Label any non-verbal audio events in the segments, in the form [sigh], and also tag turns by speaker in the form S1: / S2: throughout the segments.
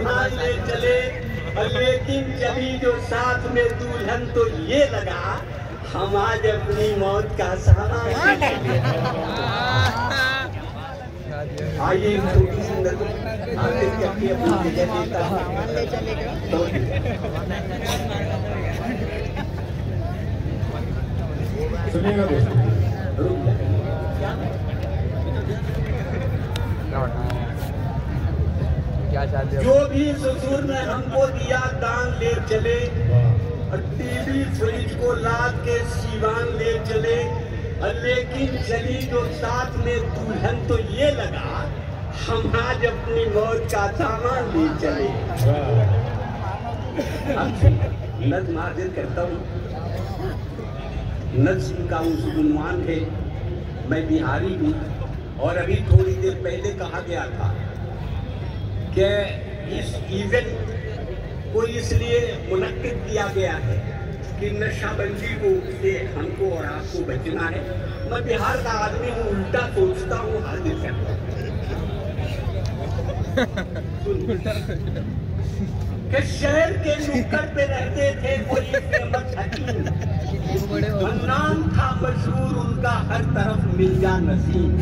S1: सामान ले चले लेकिन चली जो साथ में दुल्हन तो ये लगा, हम आज अपनी मौत का सामान आइए छोटी सुंदर।
S2: सुनिएगा दोस्तों,
S1: रुक।
S3: क्या चाहते हो?
S1: जो भी ससुर ने हमको दिया दान ले चले और टीवी फ्रिज को लाद के सीवान ले चले और लेकिन चली जो साथ में दुल्हन तो ये लगा हम आज अपनी मौत का सामान ले चले। नज मार्जिन करता हूँ। नज का मुसलमान है मैं बिहारी हूँ और अभी थोड़ी देर पहले कहा गया था कि इस इवेंट को इसलिए मुनद किया गया है कि नशाबंदी को से हमको और आपको बचना है। मैं बिहार का आदमी हूँ उल्टा सोचता हूँ हाजिर करता [laughs] कि शहर के नुक्कड़ पे रहते थे कोई हकीम नाम था मशहूर उनका हर तरफ़ मिल जा नसीम।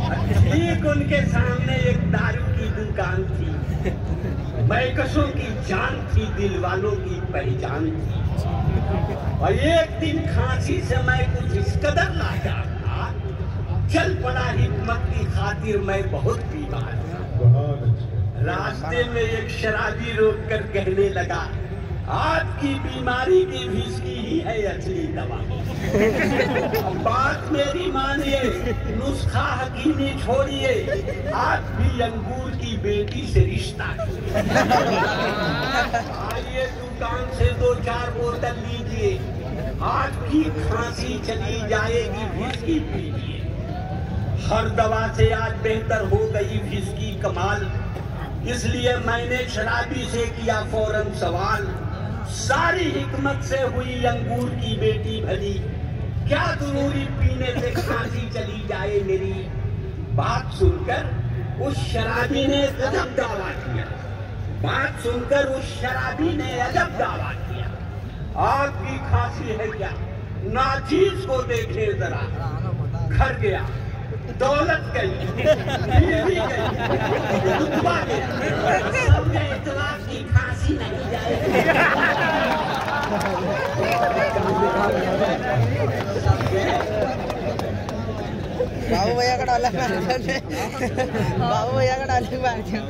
S1: ठीक उनके सामने एक दारू की दुकान थी। मैकसों की जान थी, दिल वालों की पहचान थी। और एक दिन खांसी से मैं कुछ इस कदर लाचार चल पड़ा हिम्मत की खातिर मैं बहुत बीमार रास्ते में एक शराबी रोक कर कहने लगा, आपकी बीमारी की भी इसकी ही है असली दवा। बात मेरी मानिए नुस्खा हकीमी छोड़िए। आप भी अंगूर की बेटी से रिश्ता आइए दुकान से दो चार बोतल लीजिए। आपकी खांसी चली जाएगी विस्की पीजिए। हर दवा से आज बेहतर हो गई विस्की कमाल। इसलिए मैंने शराबी से किया फ़ौरन सवाल। सारी हिकमत से हुई अंगूर की बेटी भली। क्या ज़रूरी पीने से खांसी चली जाए मेरी? बात सुनकर उस शराबी ने अजब दावा किया। बात सुनकर उस शराबी ने अजब दावा किया। आपकी खांसी है क्या? नाचीज को देखे जरा। घर गया। दौलत गई। बीवी गई।
S4: बाबू भैया का डाला बाबू भैया का डाले मार दिया